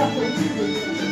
got the music.